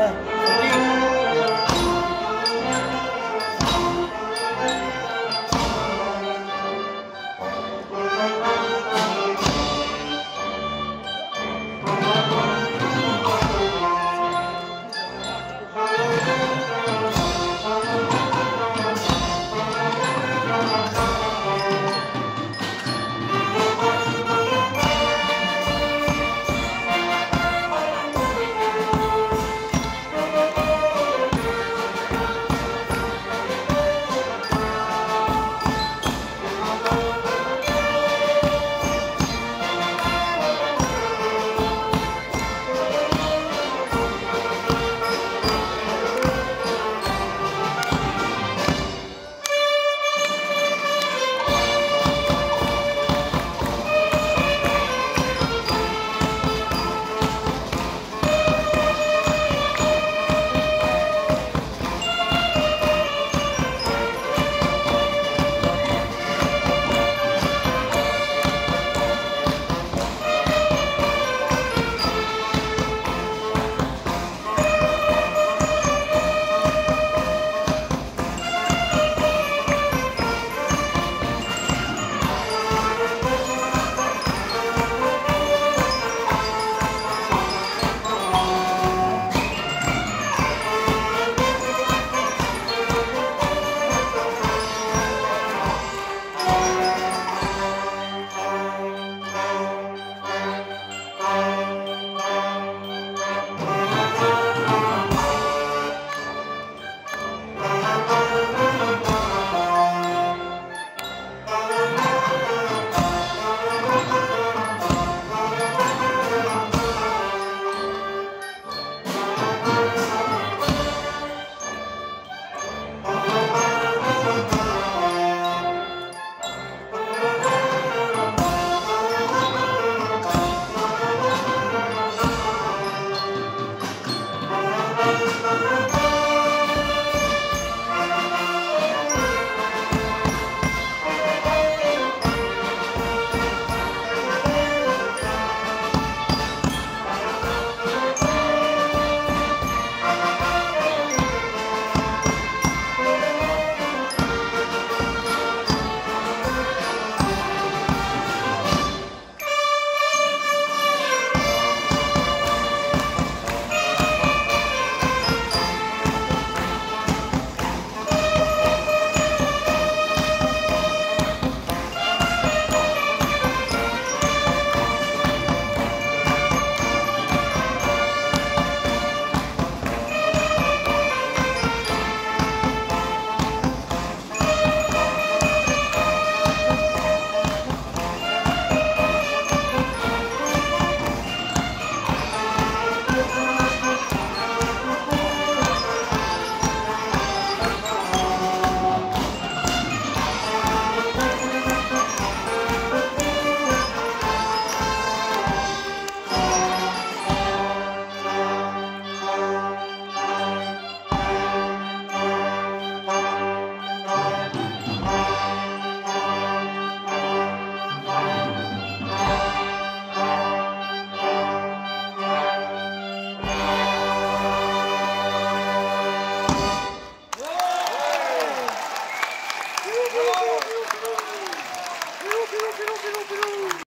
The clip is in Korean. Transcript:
네.